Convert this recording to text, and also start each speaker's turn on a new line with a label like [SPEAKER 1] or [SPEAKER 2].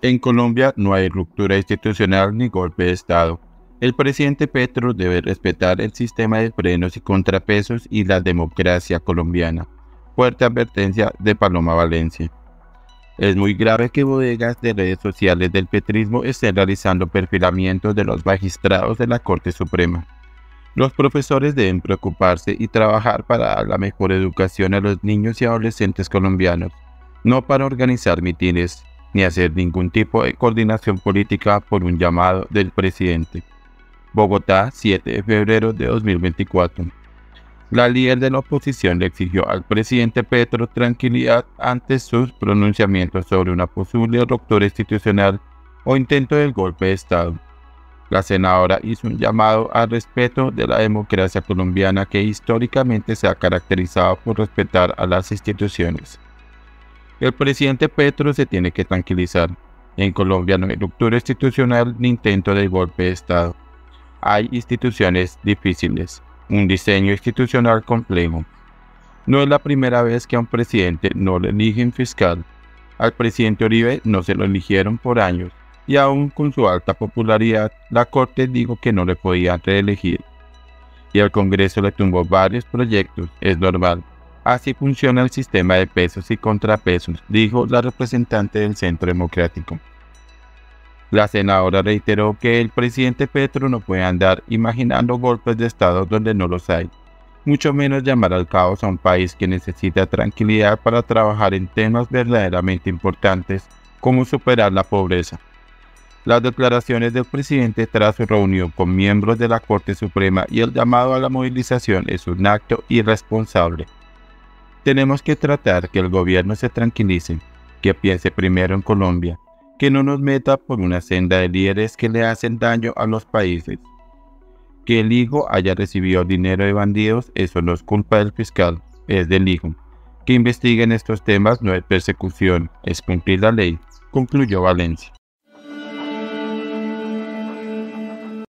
[SPEAKER 1] En Colombia no hay ruptura institucional ni golpe de Estado. El presidente Petro debe respetar el sistema de frenos y contrapesos y la democracia colombiana. Fuerte advertencia de Paloma Valencia. Es muy grave que bodegas de redes sociales del petrismo estén realizando perfilamientos de los magistrados de la Corte Suprema. Los profesores deben preocuparse y trabajar para dar la mejor educación a los niños y adolescentes colombianos, no para organizar mitines ni hacer ningún tipo de coordinación política por un llamado del presidente. Bogotá, 7 de febrero de 2024. La líder de la oposición le exigió al presidente Petro tranquilidad ante sus pronunciamientos sobre una posible ruptura institucional o intento del golpe de Estado. La senadora hizo un llamado al respeto de la democracia colombiana que históricamente se ha caracterizado por respetar a las instituciones. El presidente Petro se tiene que tranquilizar. En Colombia no hay ruptura institucional ni intento de golpe de Estado. Hay instituciones difíciles, un diseño institucional complejo. No es la primera vez que a un presidente no le eligen fiscal. Al presidente Uribe no se lo eligieron por años y aún con su alta popularidad, la Corte dijo que no le podían reelegir. Y el Congreso le tumbó varios proyectos, es normal, Así funciona el sistema de pesos y contrapesos, dijo la representante del Centro Democrático. La senadora reiteró que el presidente Petro no puede andar imaginando golpes de Estado donde no los hay, mucho menos llamar al caos a un país que necesita tranquilidad para trabajar en temas verdaderamente importantes como superar la pobreza. Las declaraciones del presidente tras su reunión con miembros de la Corte Suprema y el llamado a la movilización es un acto irresponsable. Tenemos que tratar que el gobierno se tranquilice, que piense primero en Colombia, que no nos meta por una senda de líderes que le hacen daño a los países. Que el hijo haya recibido dinero de bandidos, eso no es culpa del fiscal, es del hijo. Que investiguen estos temas no es persecución, es cumplir la ley, concluyó Valencia.